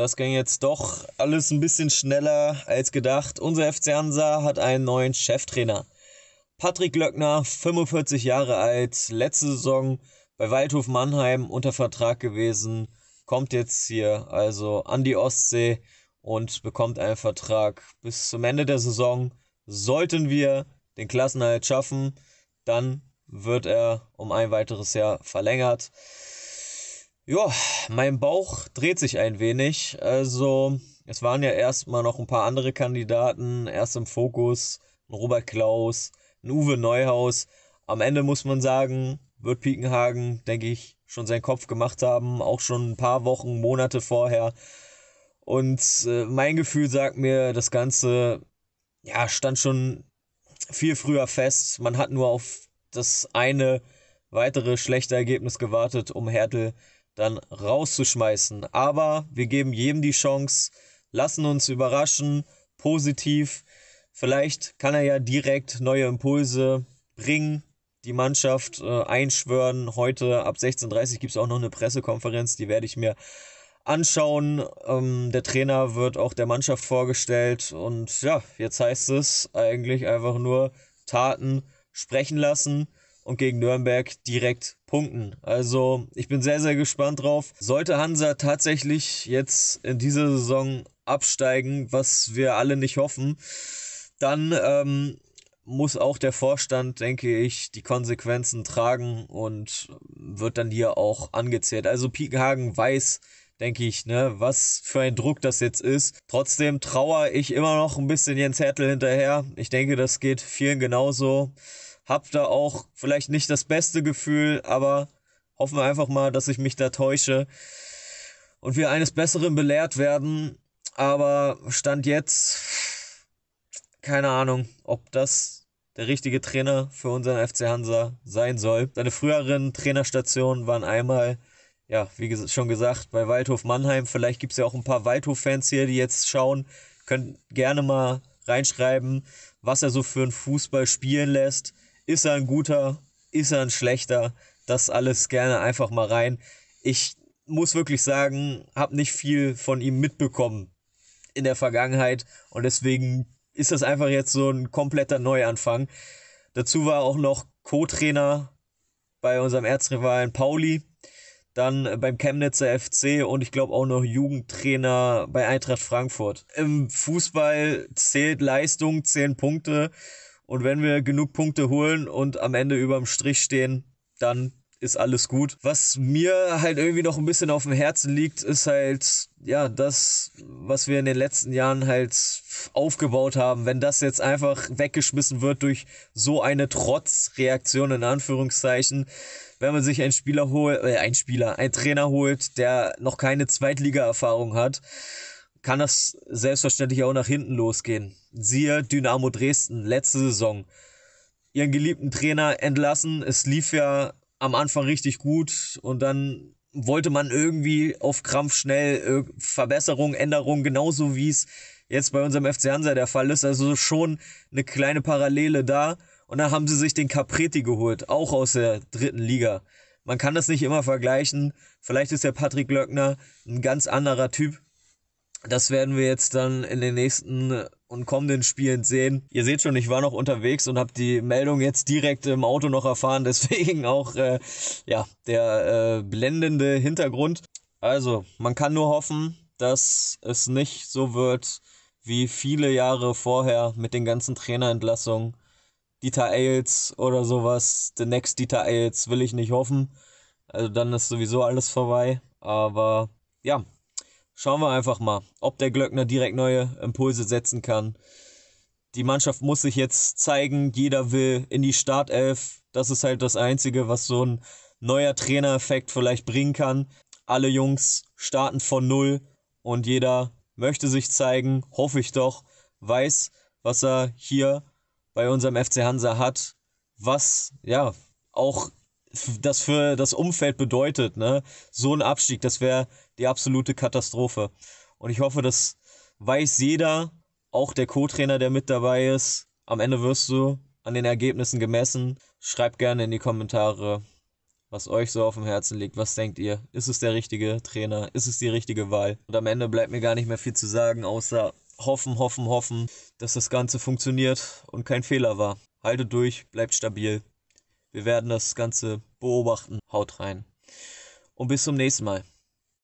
das ging jetzt doch alles ein bisschen schneller als gedacht. Unser FC Hansa hat einen neuen Cheftrainer. Patrick Löckner, 45 Jahre alt, letzte Saison bei Waldhof Mannheim unter Vertrag gewesen, kommt jetzt hier also an die Ostsee und bekommt einen Vertrag bis zum Ende der Saison. Sollten wir den Klassenhalt schaffen, dann wird er um ein weiteres Jahr verlängert. Ja, mein Bauch dreht sich ein wenig. Also, es waren ja erstmal noch ein paar andere Kandidaten. Erst im Fokus Robert Klaus, ein Uwe Neuhaus. Am Ende muss man sagen, wird Piekenhagen, denke ich, schon seinen Kopf gemacht haben. Auch schon ein paar Wochen, Monate vorher. Und äh, mein Gefühl sagt mir, das Ganze, ja, stand schon viel früher fest. Man hat nur auf das eine weitere schlechte Ergebnis gewartet, um Hertel dann rauszuschmeißen. Aber wir geben jedem die Chance, lassen uns überraschen, positiv. Vielleicht kann er ja direkt neue Impulse bringen, die Mannschaft äh, einschwören. Heute ab 16.30 Uhr gibt es auch noch eine Pressekonferenz, die werde ich mir anschauen. Ähm, der Trainer wird auch der Mannschaft vorgestellt und ja, jetzt heißt es eigentlich einfach nur Taten sprechen lassen und gegen Nürnberg direkt punkten. Also ich bin sehr, sehr gespannt drauf. Sollte Hansa tatsächlich jetzt in dieser Saison absteigen, was wir alle nicht hoffen, dann ähm, muss auch der Vorstand, denke ich, die Konsequenzen tragen und wird dann hier auch angezählt. Also Piekenhagen weiß, denke ich, ne, was für ein Druck das jetzt ist. Trotzdem trauere ich immer noch ein bisschen Jens Hertel hinterher. Ich denke, das geht vielen genauso. Hab da auch vielleicht nicht das beste Gefühl, aber hoffen wir einfach mal, dass ich mich da täusche und wir eines Besseren belehrt werden. Aber Stand jetzt, keine Ahnung, ob das der richtige Trainer für unseren FC Hansa sein soll. Seine früheren Trainerstationen waren einmal ja, wie schon gesagt, bei Waldhof Mannheim. Vielleicht gibt es ja auch ein paar Waldhof-Fans hier, die jetzt schauen. Könnt gerne mal reinschreiben, was er so für einen Fußball spielen lässt. Ist er ein guter? Ist er ein schlechter? Das alles gerne einfach mal rein. Ich muss wirklich sagen, habe nicht viel von ihm mitbekommen in der Vergangenheit und deswegen ist das einfach jetzt so ein kompletter Neuanfang. Dazu war auch noch Co-Trainer bei unserem Erzrivalen Pauli dann beim Chemnitzer FC und ich glaube auch noch Jugendtrainer bei Eintracht Frankfurt. Im Fußball zählt Leistung, zählen Punkte und wenn wir genug Punkte holen und am Ende überm Strich stehen, dann ist alles gut. Was mir halt irgendwie noch ein bisschen auf dem Herzen liegt, ist halt, ja, das, was wir in den letzten Jahren halt aufgebaut haben. Wenn das jetzt einfach weggeschmissen wird durch so eine Trotzreaktion in Anführungszeichen, wenn man sich einen Spieler holt, äh, ein Spieler, ein Trainer holt, der noch keine Zweitliga-Erfahrung hat, kann das selbstverständlich auch nach hinten losgehen. Siehe Dynamo Dresden, letzte Saison. Ihren geliebten Trainer entlassen. Es lief ja am Anfang richtig gut und dann wollte man irgendwie auf Krampf schnell Verbesserungen, Änderungen, genauso wie es jetzt bei unserem FC Hansa der Fall ist. Also schon eine kleine Parallele da. Und dann haben sie sich den Capreti geholt, auch aus der dritten Liga. Man kann das nicht immer vergleichen. Vielleicht ist der Patrick Löckner ein ganz anderer Typ. Das werden wir jetzt dann in den nächsten und kommenden Spielen sehen. Ihr seht schon, ich war noch unterwegs und habe die Meldung jetzt direkt im Auto noch erfahren. Deswegen auch äh, ja der äh, blendende Hintergrund. Also man kann nur hoffen, dass es nicht so wird wie viele Jahre vorher mit den ganzen Trainerentlassungen Dieter Ailes oder sowas. The next Dieter Ailes will ich nicht hoffen. Also dann ist sowieso alles vorbei. Aber ja, schauen wir einfach mal, ob der Glöckner direkt neue Impulse setzen kann. Die Mannschaft muss sich jetzt zeigen. Jeder will in die Startelf. Das ist halt das Einzige, was so ein neuer Trainereffekt vielleicht bringen kann. Alle Jungs starten von Null und jeder möchte sich zeigen, hoffe ich doch, weiß, was er hier bei unserem FC Hansa hat, was ja auch das für das Umfeld bedeutet, ne? So ein Abstieg, das wäre die absolute Katastrophe. Und ich hoffe, das weiß jeder, auch der Co-Trainer, der mit dabei ist. Am Ende wirst du an den Ergebnissen gemessen. Schreibt gerne in die Kommentare, was euch so auf dem Herzen liegt. Was denkt ihr? Ist es der richtige Trainer? Ist es die richtige Wahl? Und am Ende bleibt mir gar nicht mehr viel zu sagen, außer hoffen, hoffen, hoffen, dass das Ganze funktioniert und kein Fehler war. Haltet durch, bleibt stabil. Wir werden das Ganze beobachten. Haut rein. Und bis zum nächsten Mal.